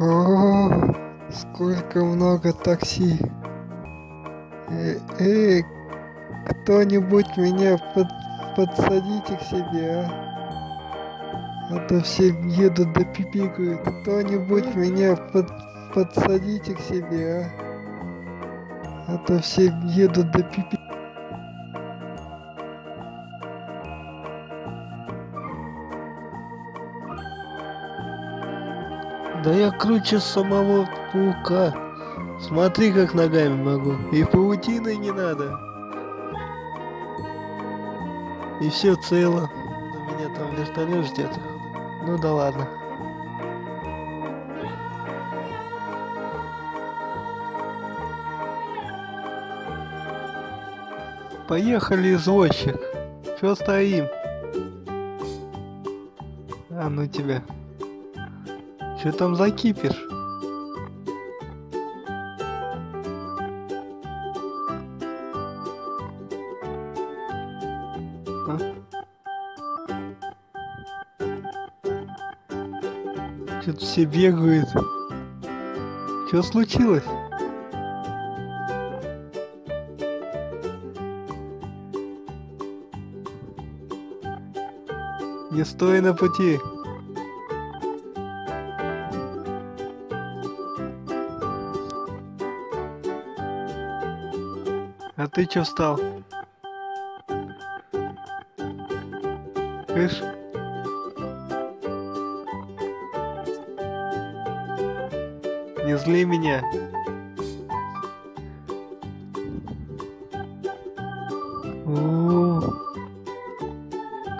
О, сколько много такси. Э, эй, кто-нибудь меня под, подсадите к себе, а? А то все едут да пипикают. Кто-нибудь меня под, подсадите к себе, а? А то все едут да пипикают. Да я круче самого паука. Смотри, как ногами могу. И паутиной не надо. И все цело. Но меня там вертолет ждет. Ну да ладно. Поехали, извозчик. Чё стоим? А ну тебя. Чё там за кипиш? А? Чё-то все бегают. Чё случилось? Не стой на пути. Ты чё встал? Кыш? Не зли меня. О,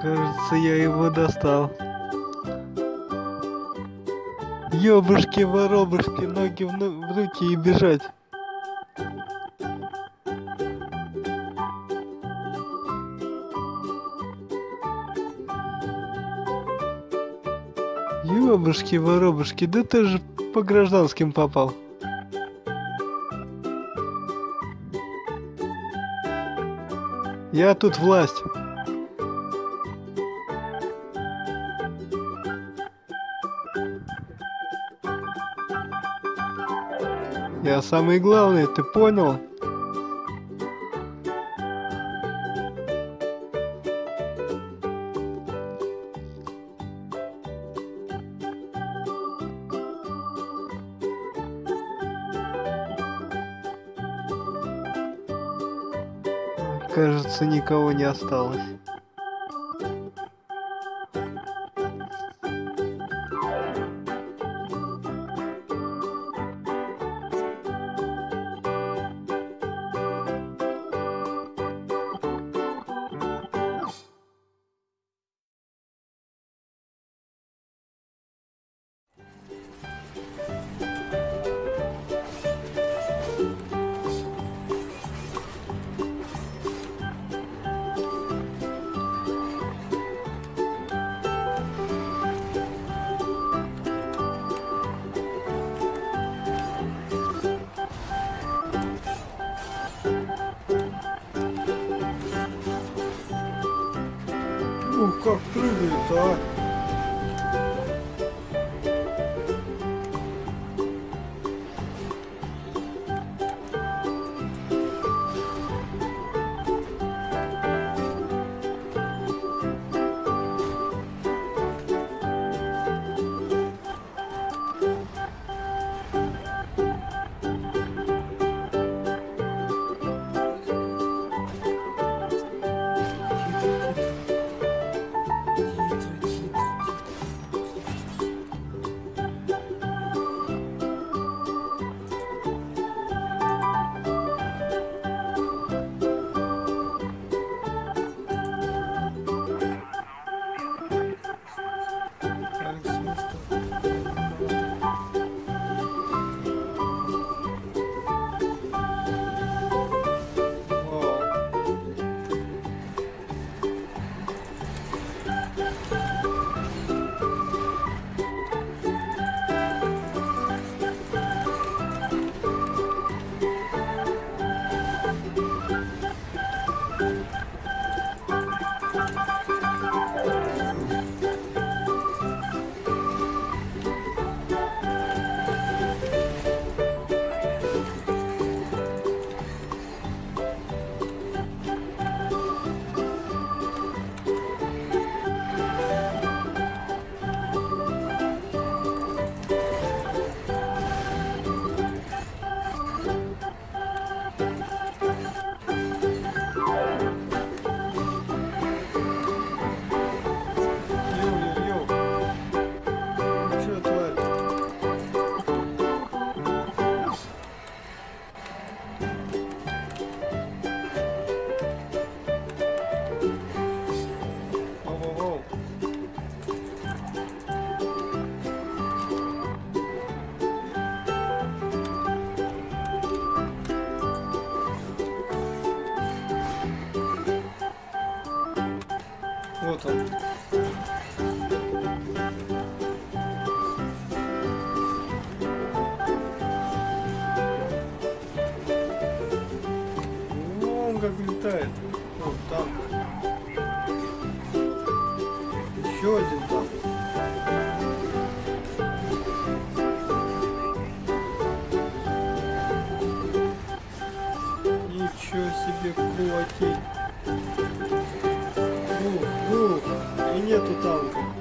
кажется, я его достал. Ёбушки, воробушки, ноги в, в руки и бежать. Ёбушки, воробушки, да ты же по гражданским попал. Я тут власть. Я самый главный, ты понял? Кажется, никого не осталось. Ух, как он. О, он как летает. Вот там. Еще один там. Ничего себе кулаки. Нету танка.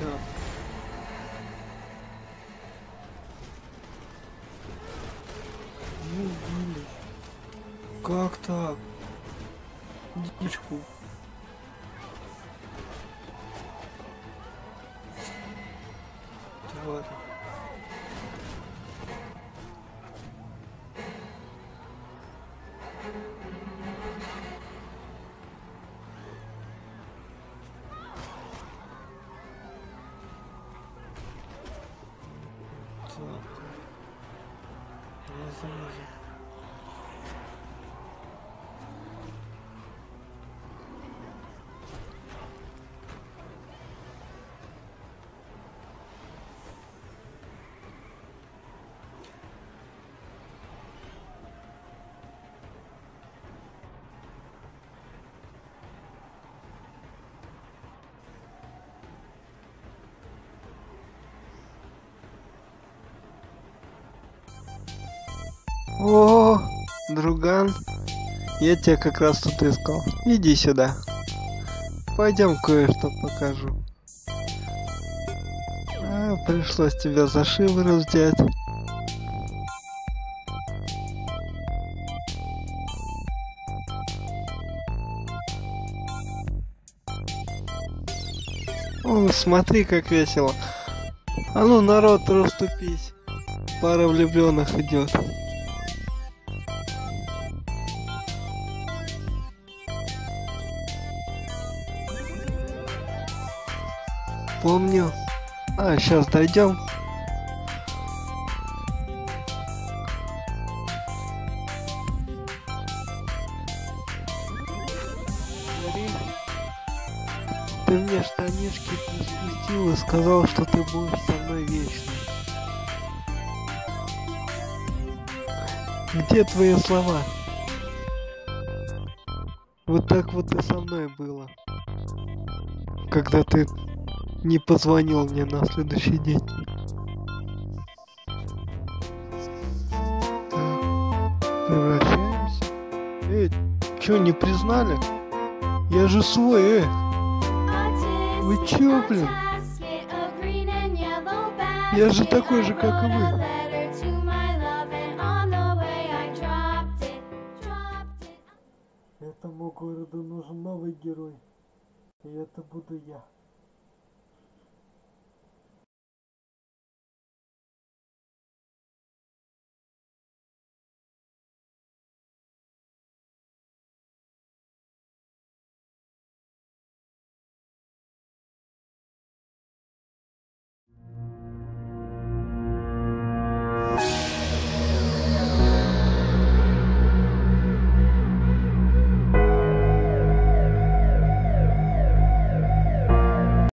Так. Ну, блин. Как так? Дичку. Я замазал. О, друган, я тебя как раз тут искал. Иди сюда. Пойдем кое-что покажу. А, пришлось тебя за шиворот взять. О, смотри, как весело. А ну, народ, расступись. Пара влюбленных идет. Помню. А, сейчас дойдем. Ты мне штанишки приспустил и сказал, что ты будешь со мной вечно. Где твои слова? Вот так вот и со мной было. Когда ты не позвонил мне на следующий день. Так, превращаемся. Эй, чё, не признали? Я же свой, э. Вы чё, блин? Я же такой же, как и вы. герой. И это буду я.